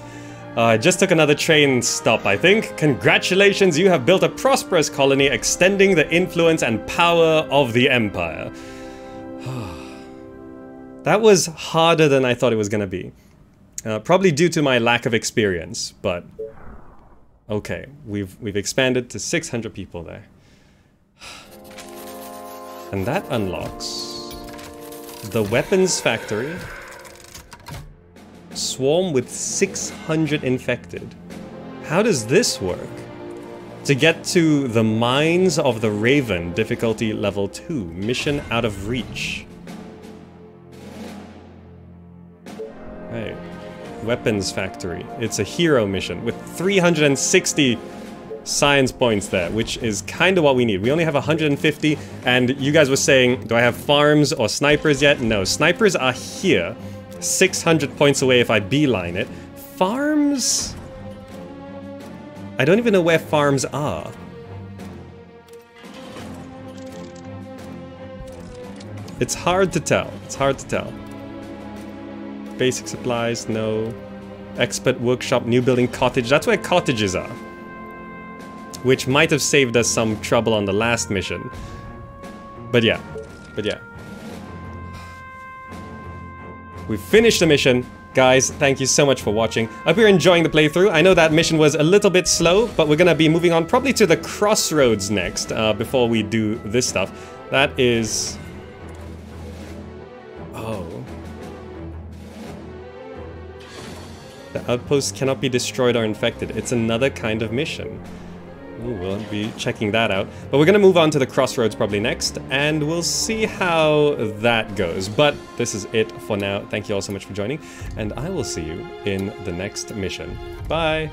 Uh, I just took another train stop, I think. Congratulations, you have built a prosperous colony extending the influence and power of the Empire. that was harder than I thought it was gonna be. Uh, probably due to my lack of experience, but... Okay, we've, we've expanded to 600 people there. And that unlocks the weapons factory. Swarm with 600 infected. How does this work? To get to the Mines of the Raven, difficulty level 2, mission out of reach. Right. Weapons factory. It's a hero mission with 360 science points there, which is kind of what we need. We only have 150, and you guys were saying, do I have farms or snipers yet? No, snipers are here. 600 points away if I beeline it. Farms? I don't even know where farms are. It's hard to tell. It's hard to tell. Basic supplies, no. Expert workshop, new building cottage. That's where cottages are which might have saved us some trouble on the last mission. But yeah, but yeah. We finished the mission. Guys, thank you so much for watching. I hope you're enjoying the playthrough. I know that mission was a little bit slow, but we're gonna be moving on probably to the crossroads next, uh, before we do this stuff. That is... The outpost cannot be destroyed or infected. It's another kind of mission. Ooh, we'll be checking that out. But we're going to move on to the crossroads probably next, and we'll see how that goes. But this is it for now. Thank you all so much for joining, and I will see you in the next mission. Bye!